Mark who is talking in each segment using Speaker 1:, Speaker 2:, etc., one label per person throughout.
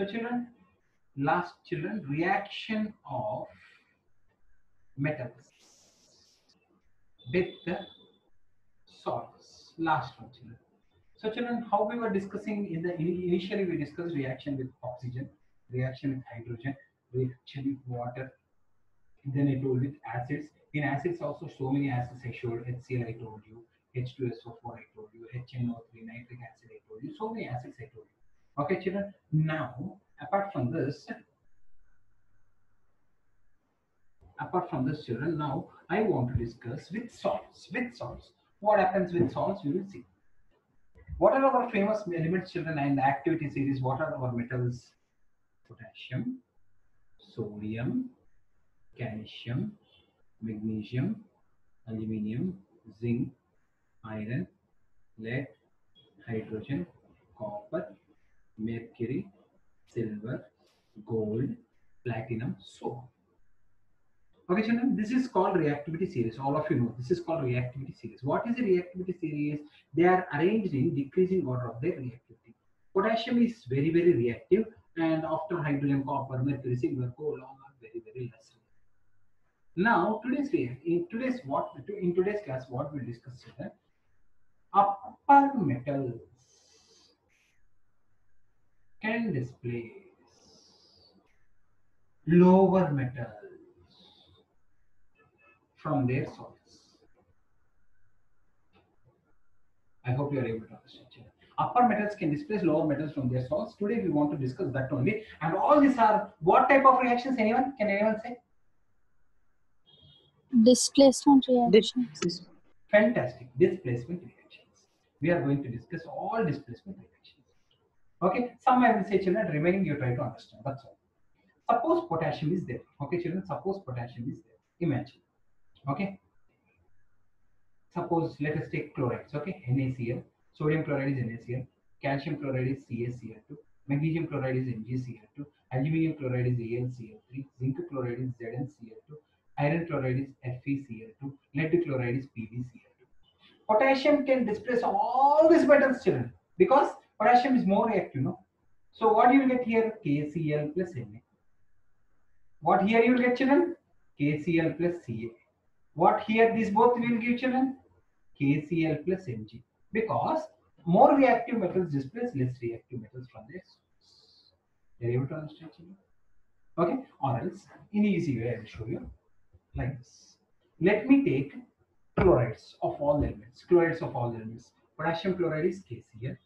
Speaker 1: So children, last children, reaction of metals with the salts. Last one children. So children, how we were discussing in the initially we discussed reaction with oxygen, reaction with hydrogen, reaction with water. Then I told with acids. In acids also so many acids I showed. HCl I told you, H2SO4 I told you, HNO3, nitric acid I told you. So many acids I told you. Okay children. Now apart from this, apart from this children, now I want to discuss with salts. With salts. What happens with salts we will see. What are our famous elements, children, and the activity series? What are our metals? Potassium, sodium, calcium, magnesium, aluminium, zinc, iron, lead, hydrogen, copper, mercury, silver, gold, platinum, so on. Okay, children, this is called reactivity series. All of you know this is called reactivity series. What is a reactivity series? They are arranged in decreasing order of their reactivity. Potassium is very, very reactive, and after hydrogen, copper, mercury, silver, gold, all are very, very less. Now, today's in today's what in today's class, what we'll discuss children, upper metals can displace lower metals from their salts. I hope you are able to understand. Upper metals can displace lower metals from their salts. Today we want to discuss that only. And all these are what type of reactions? Anyone? Can anyone say?
Speaker 2: Displacement reactions.
Speaker 1: Fantastic. Displacement reactions. We are going to discuss all displacement reactions. Okay. Some I will say children, remaining you try to understand. That's all. Suppose potassium is there. Okay, children. Suppose potassium is there. Imagine okay suppose let us take chlorides okay NaCl sodium chloride is NaCl calcium chloride is CaCl2 magnesium chloride is MgCl2 aluminum chloride is AlCl3 zinc chloride is ZnCl2 iron chloride is FeCl2 lead chloride is PbCl2 potassium can displace all these metals children because potassium is more reactive no so what you will get here KCl plus Na what here you will get children KCl plus Ca what here these both will give children? KCl plus Mg. Because more reactive metals displace less reactive metals from their source. Are you able to understand children? Okay, or else in easy way I will show you like this. Let me take chlorides of all elements. Chlorides of all elements. Potassium chloride is KCl,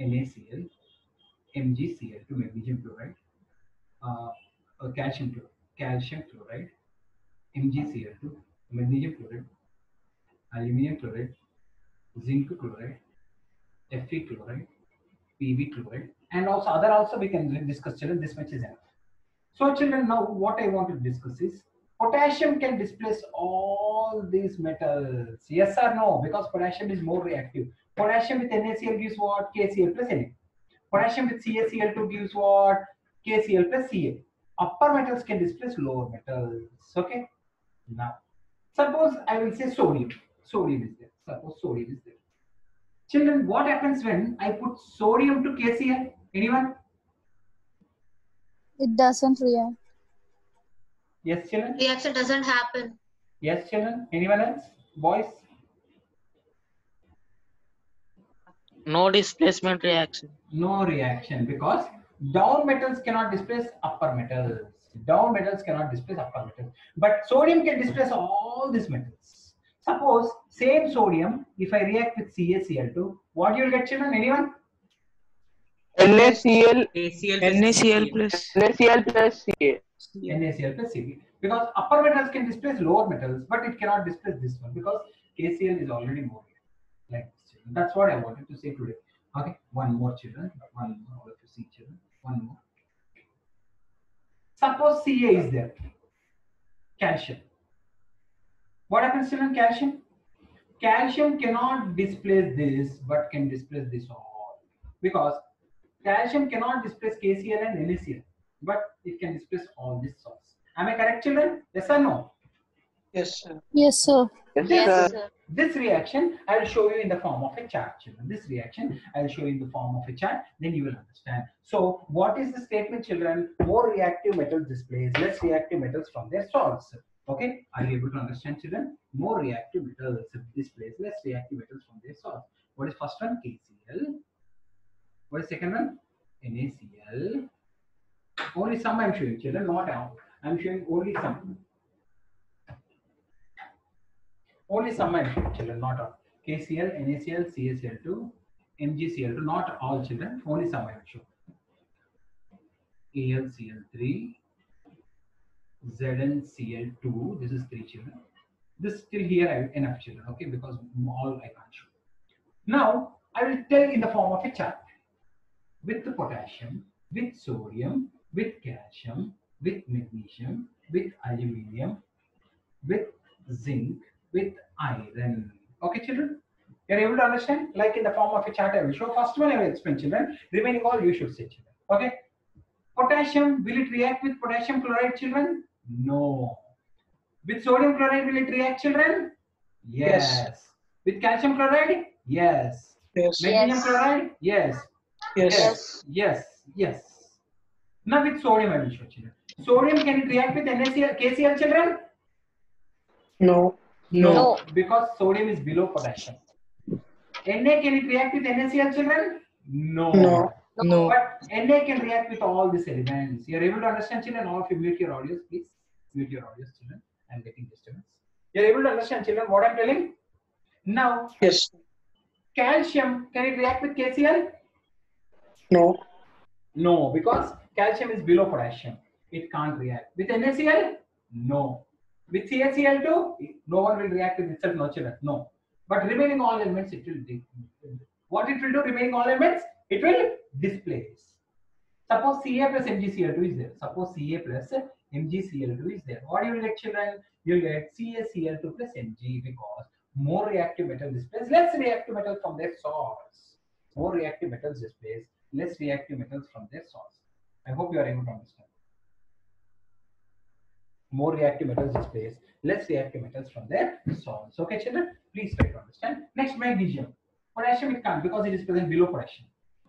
Speaker 1: NaCl, MgCl2 magnesium chloride, uh, uh, calcium chloride, calcium chloride, MgCl2, magnesium chloride, aluminum chloride, zinc chloride, Fe chloride, Pb chloride, and also other also we can discuss children. This much is enough. So children, now what I want to discuss is potassium can displace all these metals. Yes or no? Because potassium is more reactive. Potassium with NaCl gives what? KCl plus Na. Potassium with CaCl2 gives what? KCl plus Ca. Upper metals can displace lower metals. Okay. Now, suppose I will say sodium. Sodium is there. Suppose sodium is there. Children, what happens when I put sodium to KCl? Anyone?
Speaker 2: It doesn't react.
Speaker 1: Yes, children?
Speaker 3: Reaction doesn't happen.
Speaker 1: Yes, children? Anyone else? Boys?
Speaker 4: No displacement reaction.
Speaker 1: No reaction because down metals cannot displace upper metals. Down metals cannot displace upper metals. But sodium can displace all these metals. Suppose same sodium, if I react with CaCl2, what you will get children? Anyone?
Speaker 5: NaCl,
Speaker 6: ACL
Speaker 4: NaCl plus
Speaker 5: NaCl plus Ca.
Speaker 1: NaCl plus Cl. Because upper metals can displace lower metals, but it cannot displace this one because KCl is already more like. That's what I wanted to say today. Okay, one more children, one more, you see children, one more. Suppose Ca is there, calcium. What happens children, calcium? Calcium cannot displace this, but can displace this all. Because calcium cannot displace KCl and NaCl, but it can displace all these salts. Am I correct children? Yes or no?
Speaker 3: Yes, sir.
Speaker 2: Yes, sir.
Speaker 5: Yes,
Speaker 6: Yes,
Speaker 5: sir.
Speaker 6: sir.
Speaker 1: This reaction I will show you in the form of a chart, children. This reaction I will show you in the form of a chart, then you will understand. So, what is the statement, children? More reactive metals displays less reactive metals from their salts. Okay, are you able to understand, children? More reactive metals displays less reactive metals from their salts. What is first one? KCl. What is second one? NaCl. Only some I'm showing, children, not all. I'm showing only some. Only some I'm showing, children, not all. KCl, NaCl, CaCl2, MgCl2, not all children, only some I'm showing. AlCl3, ZnCl2, this is three children. This till here I enough children, okay, because all I can't show. Now, I will tell in the form of a chart with the potassium, with sodium, with calcium, with magnesium, with aluminium, with zinc, with iron. Okay, children? You're able to understand? Like in the form of a chart, I will show. First one I will explain, children. Remaining all you should say, children. Okay? Potassium, will it react with potassium chloride, children? No. With sodium chloride, will it react, children? Yes.
Speaker 3: Yes.
Speaker 1: With calcium chloride? Yes.
Speaker 3: Yes.
Speaker 1: Magnesium
Speaker 6: Yes.
Speaker 1: chloride? Yes.
Speaker 3: Yes.
Speaker 1: Yes. Yes. Yes. Now with sodium, I will show children. Sodium can it react with NaCl, KCl, children?
Speaker 3: No.
Speaker 6: No.
Speaker 1: Because sodium is below potassium. Na can it react with NaCl, children? No.
Speaker 3: No.
Speaker 4: No.
Speaker 1: But Na can react with all these elements. You are able to understand, children? All of you mute your audios, please. Mute your audios, children. I'm getting disturbance. You are able to understand, children, what I'm telling? Now,
Speaker 3: Yes.
Speaker 1: calcium, can it react with KCl?
Speaker 3: No.
Speaker 1: No, because calcium is below potassium. It can't react. With NaCl? No. With CaCl2? No one will react with itself, no. No. But remaining all elements, it will. What it will do, remaining all elements? It will displace. Suppose Ca plus MgCl2 is there. Suppose Ca plus MgCl2 is there. What you will get, children? You will get CaCl2 plus Mg because more reactive metal displays less reactive metal from their source. More reactive metals displays less reactive metals from their source. I hope you are able to understand. More reactive metals displays less reactive metals from their source. Okay, children, please try to understand. Next, magnesium. Potassium it can't because it is present below potassium.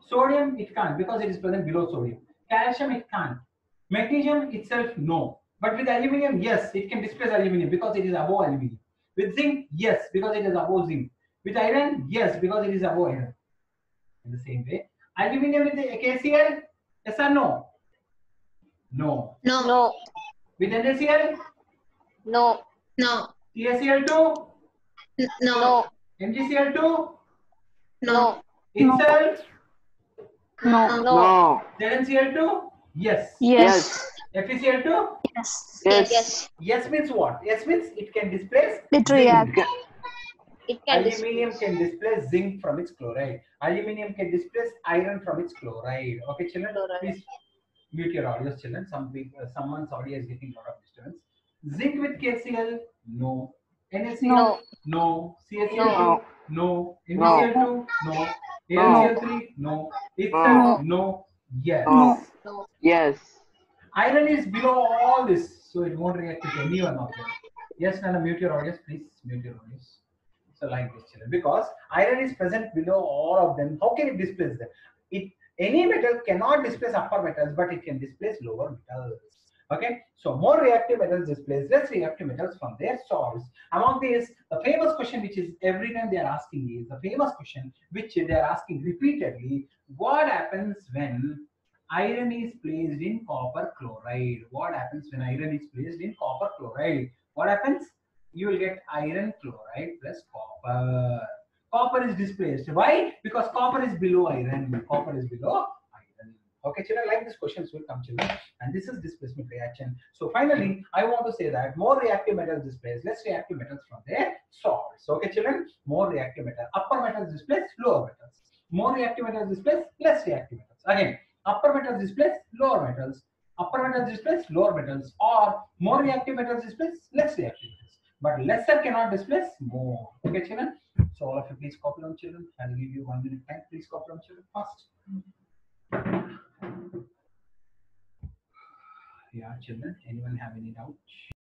Speaker 1: Sodium it can't because it is present below sodium. Calcium it can't. Magnesium itself no. But with aluminium, yes, it can displace aluminium because it is above aluminium. With zinc, yes, because it is above zinc. With iron, yes, because it is above iron. In the same way, aluminium with the KCl, yes or no? No.
Speaker 6: No. No.
Speaker 1: With NaCl,
Speaker 6: No.
Speaker 2: No.
Speaker 1: CaCl2,
Speaker 6: No.
Speaker 1: MgCl2,
Speaker 6: No.
Speaker 1: itself,
Speaker 2: No.
Speaker 6: No.
Speaker 5: No.
Speaker 1: ZnCl2, yes.
Speaker 2: Yes.
Speaker 1: FeCl2,
Speaker 2: Yes.
Speaker 5: Yes.
Speaker 6: Yes.
Speaker 1: yes means what? Yes means it can displace
Speaker 2: It react.
Speaker 1: Zinc.
Speaker 6: It can
Speaker 1: Aluminium
Speaker 6: displace.
Speaker 1: can displace zinc from its chloride. Aluminium can displace iron from its chloride. Okay, children,
Speaker 6: Chloride.
Speaker 1: please mute your audios, children. Some people, uh, someone's audio is getting a lot of disturbance. Zinc with KCl, no. NaCl,
Speaker 6: No.
Speaker 1: no. CaCl2,
Speaker 5: No.
Speaker 1: no.
Speaker 5: No.
Speaker 1: MgCl2, no. AlCl3, no. Itself, no. Yes.
Speaker 5: No.
Speaker 6: No.
Speaker 5: Yes.
Speaker 1: Iron is below all this, so it won't react with any one of them. Yes, Nana, mute your audience, please. Mute your audience. So like this, children, because iron is present below all of them. How can it displace them? It any metal cannot displace upper metals, but it can displace lower metals. Okay, so more reactive metals displace less reactive metals from their salts. Among these, the famous question which is every time they are asking is the famous question which they are asking repeatedly: What happens when iron is placed in copper chloride? What happens when iron is placed in copper chloride? What happens? You will get iron chloride plus copper. Copper is displaced. Why? Because copper is below iron. Copper is below iron. Okay, children, like this questions will come, children. And this is displacement reaction. So finally, I want to say that more reactive metals displace less reactive metals from their salts. Okay, children, more reactive metal. Upper metals displace lower metals. More reactive metals displace less reactive metals. Again, upper metals displace lower metals. Upper metals displace lower metals, or more reactive metals displace less reactive metals. But lesser cannot displace more. Okay, children. So all of you please copy down, children. I'll give you one minute time. Please copy down, children, fast. Yeah, children. Anyone have any doubt?